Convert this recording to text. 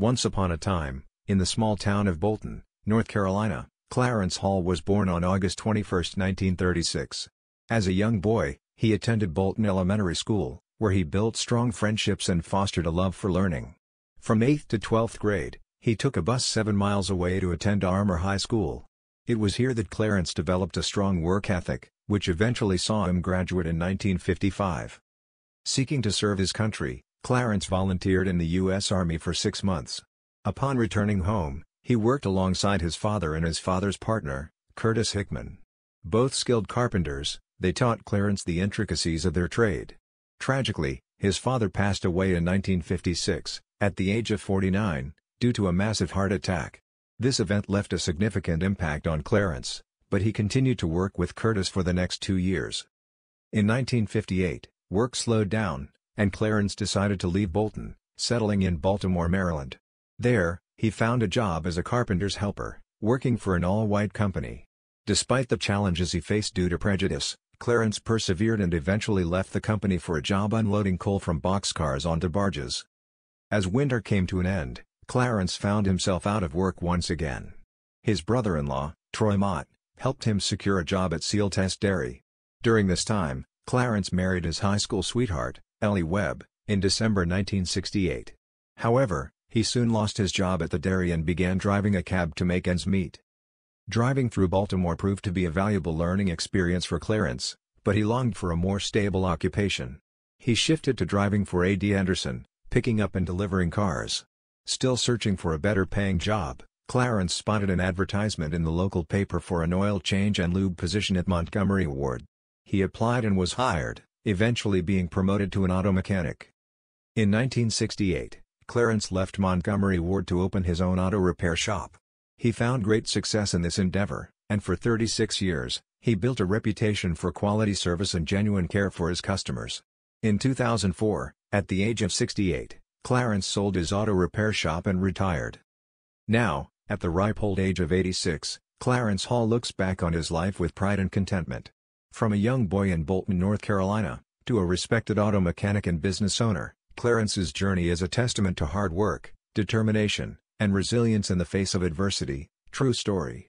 Once upon a time, in the small town of Bolton, North Carolina, Clarence Hall was born on August 21, 1936. As a young boy, he attended Bolton Elementary School, where he built strong friendships and fostered a love for learning. From 8th to 12th grade, he took a bus 7 miles away to attend Armour High School. It was here that Clarence developed a strong work ethic, which eventually saw him graduate in 1955. Seeking to serve his country, Clarence volunteered in the U.S. Army for six months. Upon returning home, he worked alongside his father and his father's partner, Curtis Hickman. Both skilled carpenters, they taught Clarence the intricacies of their trade. Tragically, his father passed away in 1956, at the age of 49, due to a massive heart attack. This event left a significant impact on Clarence, but he continued to work with Curtis for the next two years. In 1958, work slowed down, and Clarence decided to leave Bolton, settling in Baltimore, Maryland. There, he found a job as a carpenter's helper, working for an all-white company. Despite the challenges he faced due to prejudice, Clarence persevered and eventually left the company for a job unloading coal from boxcars onto barges. As winter came to an end, Clarence found himself out of work once again. His brother-in-law, Troy Mott, helped him secure a job at Sealtest Dairy. During this time, Clarence married his high school sweetheart, Ellie Webb, in December 1968. However, he soon lost his job at the dairy and began driving a cab to make ends meet. Driving through Baltimore proved to be a valuable learning experience for Clarence, but he longed for a more stable occupation. He shifted to driving for A.D. Anderson, picking up and delivering cars. Still searching for a better paying job, Clarence spotted an advertisement in the local paper for an oil change and lube position at Montgomery Ward. He applied and was hired eventually being promoted to an auto mechanic. In 1968, Clarence left Montgomery Ward to open his own auto repair shop. He found great success in this endeavor, and for 36 years, he built a reputation for quality service and genuine care for his customers. In 2004, at the age of 68, Clarence sold his auto repair shop and retired. Now, at the ripe old age of 86, Clarence Hall looks back on his life with pride and contentment. From a young boy in Bolton, North Carolina, to a respected auto mechanic and business owner, Clarence's journey is a testament to hard work, determination, and resilience in the face of adversity. True story.